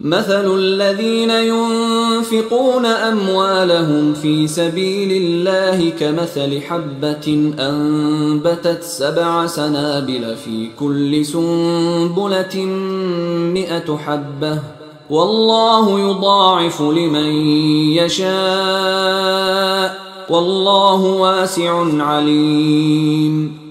مثل الذين ينفقون أموالهم في سبيل الله كمثل حبة أنبتت سبع سنابل في كل سنبلة مئة حبة. والله يضاعف لمن يشاء. والله واسع عليم.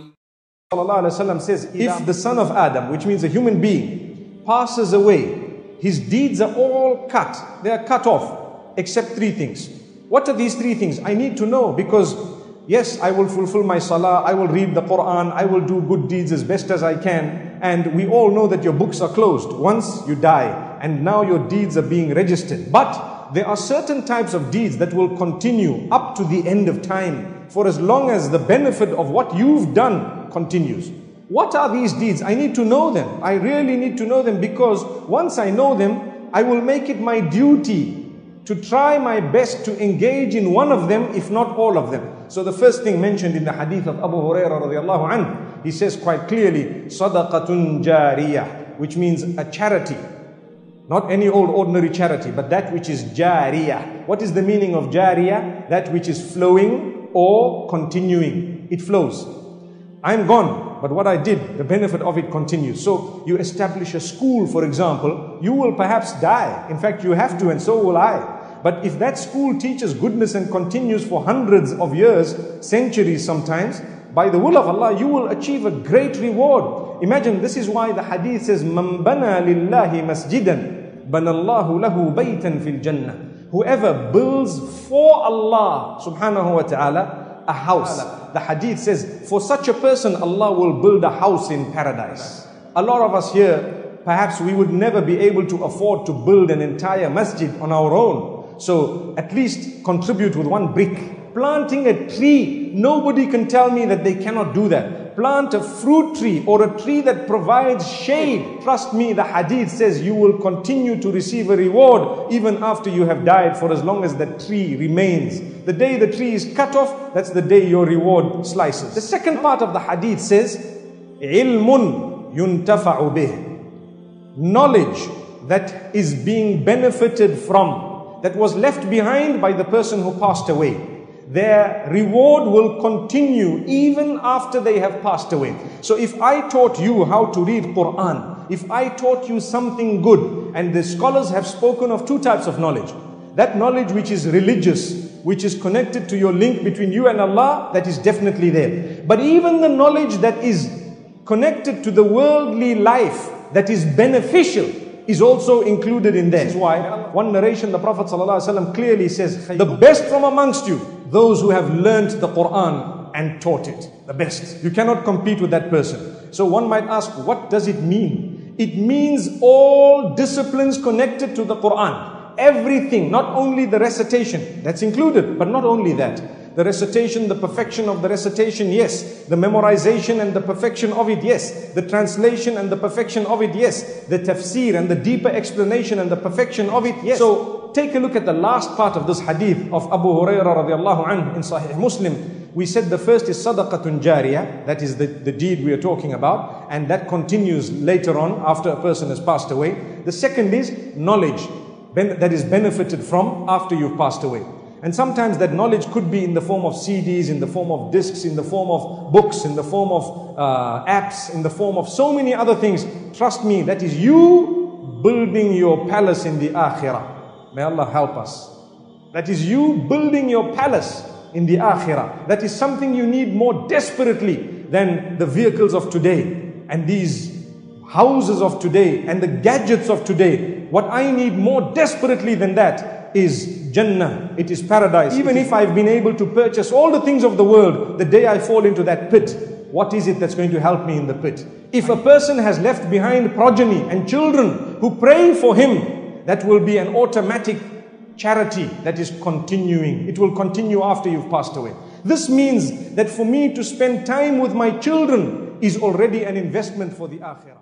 Sallallahu Alaihi Wasallam says, if the son of Adam, which means a human being, passes away, his deeds are all cut. They are cut off, except three things. What are these three things? I need to know because, yes, I will fulfill my salah, I will read the Quran, I will do good deeds as best as I can. And we all know that your books are closed once you die, and now your deeds are being registered. But there are certain types of deeds that will continue up to the end of time for as long as the benefit of what you've done continues. What are these deeds? I need to know them. I really need to know them because once I know them, I will make it my duty to try my best to engage in one of them, if not all of them. So the first thing mentioned in the hadith of Abu Hurairah he says quite clearly, sadaqatun jariyah, which means a charity. Not any old ordinary charity, but that which is jariyah. What is the meaning of jariyah? That which is flowing or continuing. It flows. I'm gone, but what I did, the benefit of it continues. So you establish a school, for example, you will perhaps die. In fact, you have to, and so will I. But if that school teaches goodness and continues for hundreds of years, centuries sometimes, by the will of Allah, you will achieve a great reward. Imagine this is why the hadith says, Man bana lillahi masjidan, banallahu lahu baytan fil jannah. Whoever builds for Allah subhanahu wa ta'ala a house. The hadith says, for such a person, Allah will build a house in paradise. A lot of us here, perhaps we would never be able to afford to build an entire masjid on our own. So at least contribute with one brick. Planting a tree, nobody can tell me that they cannot do that. Plant a fruit tree or a tree that provides shade. Trust me, the hadith says you will continue to receive a reward even after you have died for as long as that tree remains. The day the tree is cut off, that's the day your reward slices. The second part of the hadith says, ilmun yuntafa'u bih. Knowledge that is being benefited from, that was left behind by the person who passed away their reward will continue even after they have passed away. So if I taught you how to read Quran, if I taught you something good, and the scholars have spoken of two types of knowledge. That knowledge which is religious, which is connected to your link between you and Allah, that is definitely there. But even the knowledge that is connected to the worldly life, that is beneficial, is also included in there. This is why one narration the Prophet ﷺ clearly says, the best from amongst you, those who have learnt the Quran and taught it. The best. You cannot compete with that person. So one might ask, what does it mean? It means all disciplines connected to the Quran. Everything, not only the recitation, that's included, but not only that the recitation, the perfection of the recitation, yes. The memorization and the perfection of it, yes. The translation and the perfection of it, yes. The tafsir and the deeper explanation and the perfection of it, yes. So take a look at the last part of this hadith of Abu Hurairah radiallahu anhu in Sahih Muslim. We said the first is sadaqatun jariyah, that is the, the deed we are talking about, and that continues later on after a person has passed away. The second is knowledge that is benefited from after you've passed away. And sometimes that knowledge could be in the form of CDs, in the form of discs, in the form of books, in the form of uh, apps, in the form of so many other things. Trust me, that is you building your palace in the akhirah. May Allah help us. That is you building your palace in the akhirah. That is something you need more desperately than the vehicles of today and these houses of today and the gadgets of today. What I need more desperately than that is Jannah, it is paradise. Even if I've been able to purchase all the things of the world, the day I fall into that pit, what is it that's going to help me in the pit? If a person has left behind progeny and children who pray for him, that will be an automatic charity that is continuing. It will continue after you've passed away. This means that for me to spend time with my children is already an investment for the akhirah.